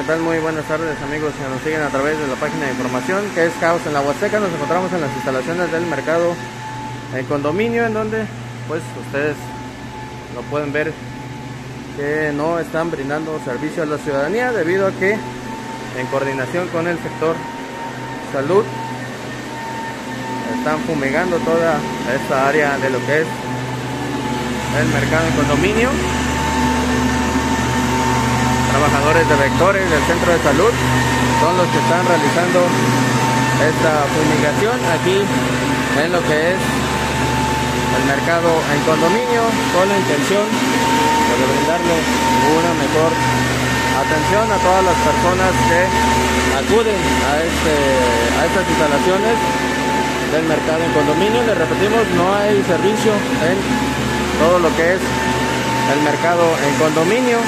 ¿Qué tal? Muy buenas tardes amigos que nos siguen a través de la página de información que es Caos en la Huasteca. Nos encontramos en las instalaciones del mercado el condominio en donde pues ustedes lo pueden ver que no están brindando servicio a la ciudadanía debido a que en coordinación con el sector salud están fumigando toda esta área de lo que es el mercado en condominio trabajadores de vectores del centro de salud son los que están realizando esta fumigación aquí en lo que es el mercado en condominio con la intención de brindarle una mejor atención a todas las personas que acuden a, este, a estas instalaciones del mercado en condominio. Les repetimos, no hay servicio en todo lo que es el mercado en condominio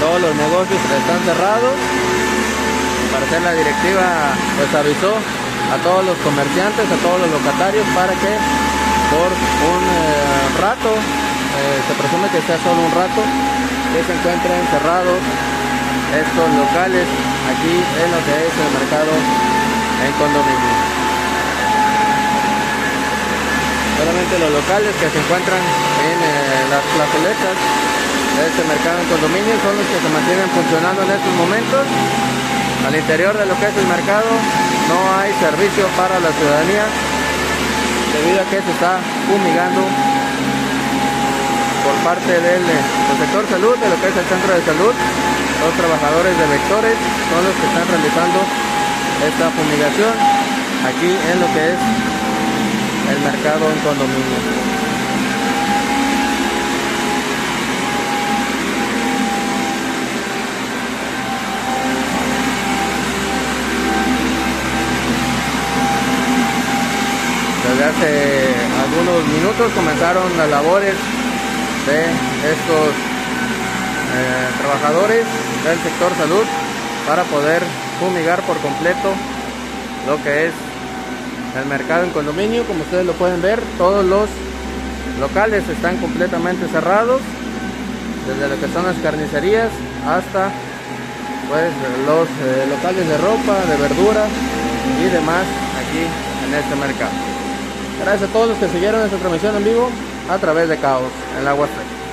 todos los negocios están cerrados. Para la directiva pues avisó a todos los comerciantes, a todos los locatarios para que por un eh, rato, eh, se presume que sea solo un rato, que se encuentren cerrados estos locales aquí en lo que es el mercado en condominio. Solamente los locales que se encuentran en eh, las plazoletas este mercado en condominio son los que se mantienen funcionando en estos momentos. Al interior de lo que es el mercado no hay servicio para la ciudadanía debido a que se está fumigando por parte del, sector salud, de lo que es el centro de salud. Los trabajadores de vectores son los que están realizando esta fumigación aquí en lo que es el mercado en condominio. Hace algunos minutos comenzaron las labores de estos eh, trabajadores del sector salud para poder fumigar por completo lo que es el mercado en condominio. Como ustedes lo pueden ver todos los locales están completamente cerrados desde lo que son las carnicerías hasta pues los eh, locales de ropa de verduras y demás aquí en este mercado Gracias a todos los que siguieron esta transmisión en vivo a través de Caos en la Huasteca.